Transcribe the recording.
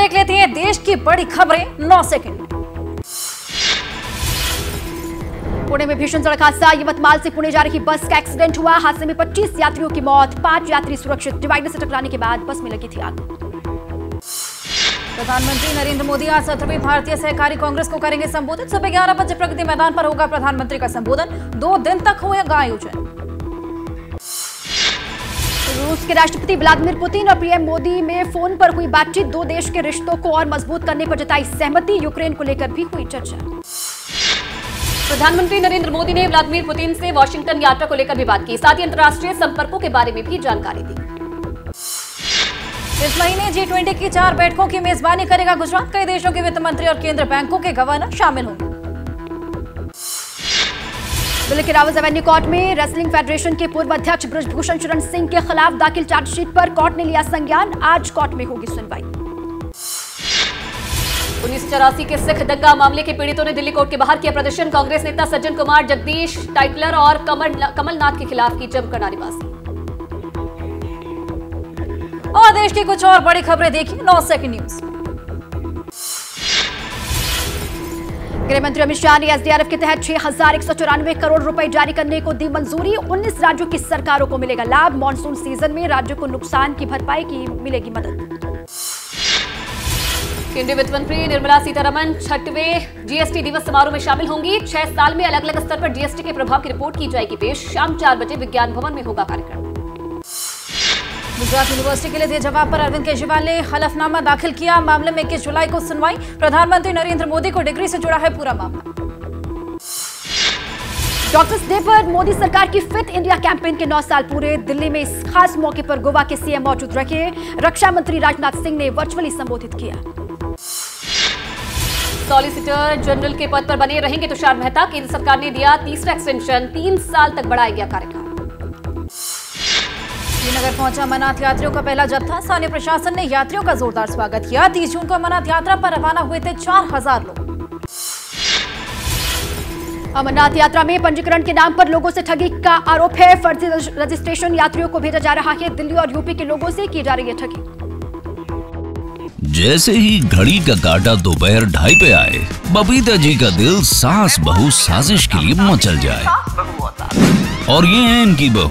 देख लेते हैं देश की बड़ी खबरें, नौ सेकंड। पुणे में भीषण सड़क हादसा यवतमाल से पुणे जा रही बस का एक्सीडेंट हुआ। हादसे में 25 यात्रियों की मौत, पाँच यात्री सुरक्षित। डिवाइडर से टकराने के बाद बस में लगी थी आग। प्रधानमंत्री नरेंद्र मोदी आज सत्रहवीं भारतीय सहकारी कांग्रेस को करेंगे संबोधित। सुबह ग्यारह बजे प्रगति मैदान पर होगा प्रधानमंत्री का संबोधन। दो दिन तक होगा आयोजन रूस के राष्ट्रपति व्लादिमीर पुतिन और पीएम मोदी में फ़ोन पर हुई बातचीत। दो देश के रिश्तों को और मज़बूत करने पर जताई सहमति। यूक्रेन को लेकर भी हुई चर्चा। प्रधानमंत्री नरेंद्र मोदी ने व्लादिमीर पुतिन से वॉशिंगटन यात्रा को लेकर भी बात की। साथ ही अंतर्राष्ट्रीय संपर्कों के बारे में भी जानकारी दी। इस महीने जी ट्वेंटी की चार बैठकों की मेजबानी करेगा गुजरात। कई देशों के वित्त मंत्री और केंद्र बैंकों के गवर्नर शामिल होंगे। दिल्ली के रावत एवेन्यू कोर्ट में रेसलिंग फेडरेशन के पूर्व अध्यक्ष ब्रजभूषण चरण सिंह के खिलाफ दाखिल चार्जशीट पर कोर्ट ने लिया संज्ञान। आज कोर्ट में होगी सुनवाई। उन्नीस चौरासी के सिख दंगा मामले के पीड़ितों ने दिल्ली कोर्ट के बाहर किया प्रदर्शन। कांग्रेस नेता सज्जन कुमार, जगदीश टाइटलर और कमल कमलनाथ के खिलाफ की जमकर नारेबाजी। और देश की कुछ और बड़ी खबरें देखिए, नौ सेकंड न्यूज़ गृह मंत्री अमित शाह ने एसडीआरएफ के तहत छह हज़ार एक सौ चौरानवे करोड़ रुपए जारी करने को दी मंजूरी। 19 राज्यों की सरकारों को मिलेगा लाभ। मानसून सीज़न में राज्यों को नुकसान की भरपाई की मिलेगी मदद। केंद्रीय वित्त मंत्री निर्मला सीतारमन छठवें जीएसटी दिवस समारोह में शामिल होंगी। छह साल में अलग अलग स्तर पर जीएसटी के प्रभाव की रिपोर्ट की जाएगी पेश। शाम चार बजे विज्ञान भवन में होगा कार्यक्रम। गुजरात यूनिवर्सिटी के लिए दिए जवाब पर अरविंद केजरीवाल ने हलफनामा दाखिल किया। मामले में इक्कीस जुलाई को सुनवाई। प्रधानमंत्री नरेंद्र मोदी को डिग्री से जुड़ा है पूरा मामला। डॉक्टर्स डे पर मोदी सरकार की फिट इंडिया कैंपेन के नौ साल पूरे। दिल्ली में इस खास मौके पर गोवा के सीएम मौजूद रखे रक्षा मंत्री राजनाथ सिंह ने वर्चुअली संबोधित किया। सॉलिसिटर जनरल के पद पर बने रहेंगे तुषार मेहता। केंद्र सरकार ने दिया तीसरा एक्सटेंशन तीन साल तक बढ़ाया गया कार्यकाल श्रीनगर पहुँचा अमरनाथ यात्रियों का पहला जत्था। स्थानीय प्रशासन ने यात्रियों का जोरदार स्वागत किया। तीस जून को अमरनाथ यात्रा पर रवाना हुए थे चार हज़ार लोग। अमरनाथ यात्रा में पंजीकरण के नाम पर लोगों से ठगी का आरोप है। फर्जी रजिस्ट्रेशन यात्रियों को भेजा जा रहा है। दिल्ली और यूपी के लोगों से की जा रही है ठगी। जैसे ही घड़ी का काटा दोपहर ढाई पे आए, बबीता जी का दिल सास बहू साजिश के लिए मचल जाए। और ये है इनकी बहू।